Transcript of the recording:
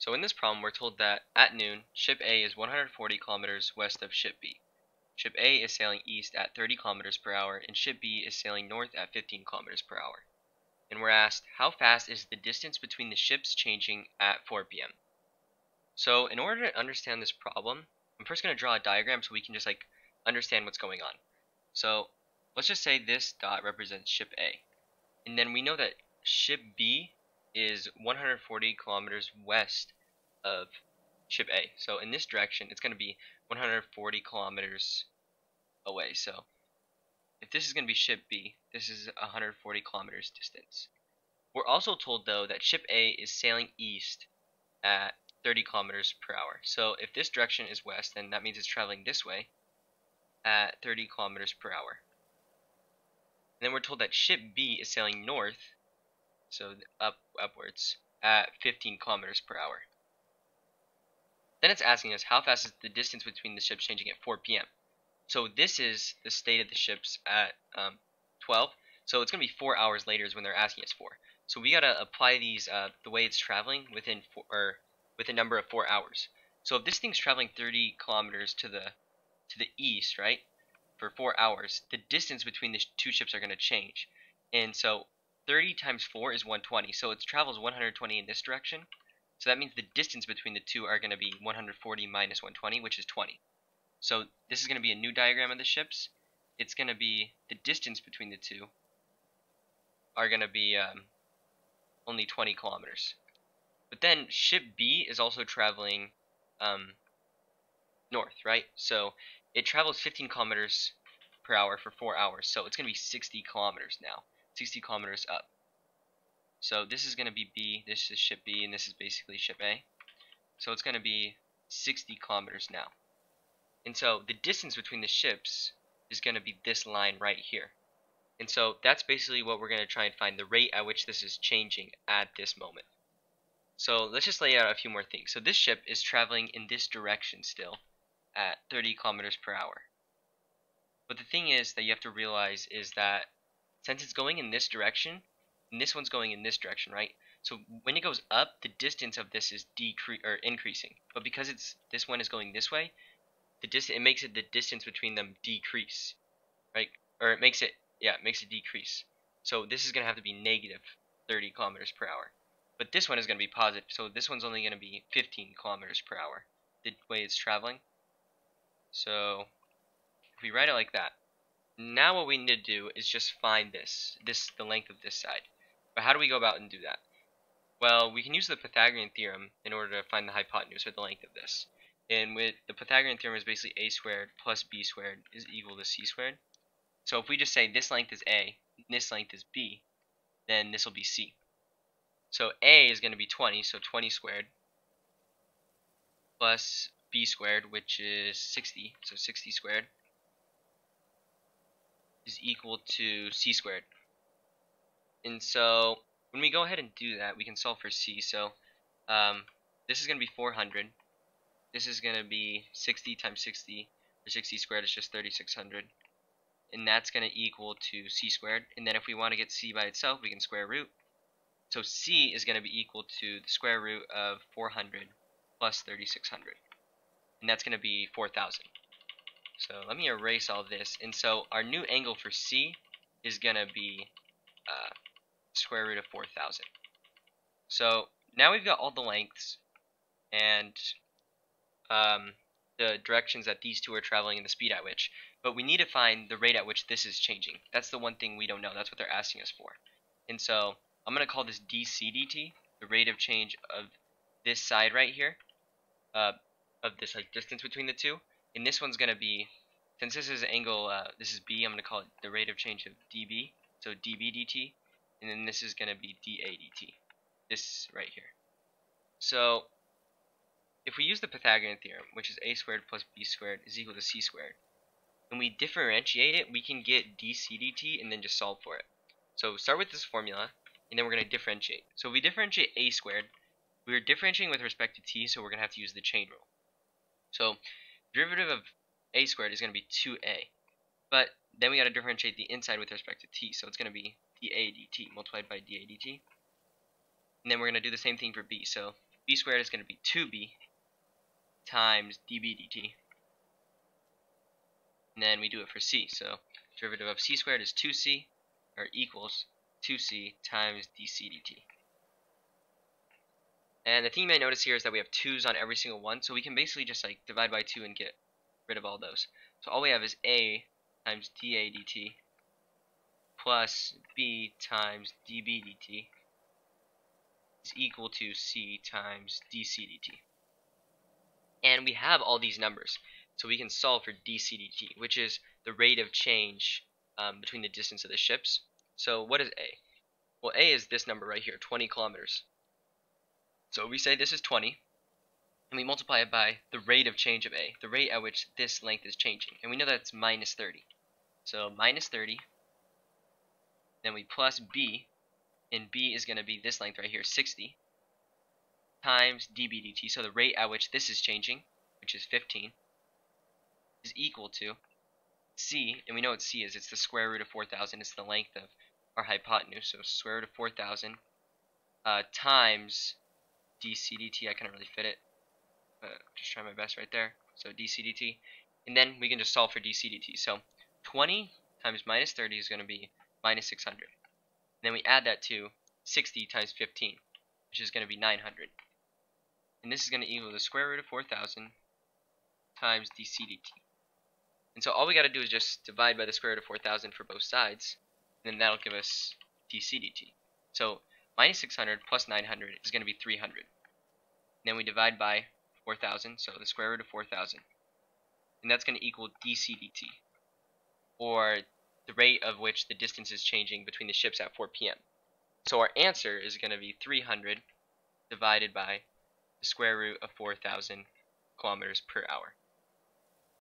So in this problem, we're told that at noon, ship A is 140 kilometers west of ship B. Ship A is sailing east at 30 kilometers per hour, and ship B is sailing north at 15 kilometers per hour. And we're asked, how fast is the distance between the ships changing at 4 p.m.? So in order to understand this problem, I'm first going to draw a diagram so we can just like understand what's going on. So let's just say this dot represents ship A. And then we know that ship B is 140 kilometers west of ship A. So in this direction, it's going to be 140 kilometers away. So if this is going to be ship B, this is 140 kilometers distance. We're also told though that ship A is sailing east at 30 kilometers per hour. So if this direction is west, then that means it's traveling this way at 30 kilometers per hour. And then we're told that ship B is sailing north so up upwards, at 15 kilometers per hour. Then it's asking us how fast is the distance between the ships changing at 4 p.m. So this is the state of the ships at um, 12. So it's going to be four hours later is when they're asking us for. So we got to apply these uh, the way it's traveling within four, or with a number of four hours. So if this thing's traveling 30 kilometers to the to the east, right, for four hours, the distance between the two ships are going to change. And so 30 times 4 is 120, so it travels 120 in this direction. So that means the distance between the two are going to be 140 minus 120, which is 20. So this is going to be a new diagram of the ships. It's going to be the distance between the two are going to be um, only 20 kilometers. But then ship B is also traveling um, north, right? So it travels 15 kilometers per hour for 4 hours, so it's going to be 60 kilometers now. 60 kilometers up. So this is going to be B, this is ship B, and this is basically ship A. So it's going to be 60 kilometers now. And so the distance between the ships is going to be this line right here. And so that's basically what we're going to try and find the rate at which this is changing at this moment. So let's just lay out a few more things. So this ship is traveling in this direction still at 30 kilometers per hour. But the thing is that you have to realize is that since it's going in this direction, and this one's going in this direction, right? So when it goes up, the distance of this is decre or increasing. But because it's this one is going this way, the distance it makes it the distance between them decrease, right? Or it makes it yeah, it makes it decrease. So this is gonna have to be negative 30 kilometers per hour. But this one is gonna be positive. So this one's only gonna be 15 kilometers per hour. The way it's traveling. So if we write it like that, now what we need to do is just find this, this the length of this side. But how do we go about and do that? Well, we can use the Pythagorean theorem in order to find the hypotenuse or the length of this. And with the Pythagorean theorem is basically a squared plus b squared is equal to c squared. So if we just say this length is a, this length is b, then this will be c. So a is going to be 20, so 20 squared, plus b squared, which is 60, so 60 squared, is equal to c squared. And so when we go ahead and do that, we can solve for c. So um, this is going to be 400. This is going to be 60 times 60, or 60 squared is just 3600. And that's going to equal to c squared. And then if we want to get c by itself, we can square root. So c is going to be equal to the square root of 400 plus 3600. And that's going to be 4000. So let me erase all this. And so our new angle for C is going to be uh, square root of 4,000. So now we've got all the lengths and um, the directions that these two are traveling and the speed at which. But we need to find the rate at which this is changing. That's the one thing we don't know. That's what they're asking us for. And so I'm going to call this dc dt, the rate of change of this side right here, uh, of this like distance between the two and this one's going to be, since this is angle, uh, this is B, I'm going to call it the rate of change of dB, so dB dt, and then this is going to be dA dt, this right here. So, if we use the Pythagorean theorem, which is a squared plus b squared is equal to c squared, and we differentiate it, we can get dc dt and then just solve for it. So start with this formula, and then we're going to differentiate. So if we differentiate a squared, we're differentiating with respect to t, so we're going to have to use the chain rule. So derivative of a squared is going to be 2a. But then we got to differentiate the inside with respect to t. So it's going to be dA dt multiplied by dA dt. And then we're going to do the same thing for b. So b squared is going to be 2b times db dt. And then we do it for c. So derivative of c squared is 2c, or equals 2c times dc dt. And the thing you may notice here is that we have 2's on every single one, so we can basically just like divide by 2 and get rid of all those. So all we have is a times dA dt plus b times dB dt is equal to c times dC dt. And we have all these numbers, so we can solve for dC dt, which is the rate of change um, between the distance of the ships. So what is a? Well, a is this number right here, 20 kilometers. So we say this is 20, and we multiply it by the rate of change of a, the rate at which this length is changing. And we know that's minus 30. So minus 30, then we plus b, and b is going to be this length right here, 60, times dB dt, so the rate at which this is changing, which is 15, is equal to c, and we know what c is, it's the square root of 4,000, it's the length of our hypotenuse, so square root of 4,000 uh, times dc dt, I couldn't really fit it, but just try my best right there, so DCDT. and then we can just solve for DCDT. so 20 times minus 30 is going to be minus 600. And then we add that to 60 times 15, which is going to be 900. And this is going to equal the square root of 4,000 times DCDT. And so all we got to do is just divide by the square root of 4,000 for both sides, and then that'll give us DCDT. So minus 600 plus 900 is going to be 300. And then we divide by 4,000, so the square root of 4,000. And that's going to equal dc dt, or the rate of which the distance is changing between the ships at 4 p.m. So our answer is going to be 300 divided by the square root of 4,000 kilometers per hour.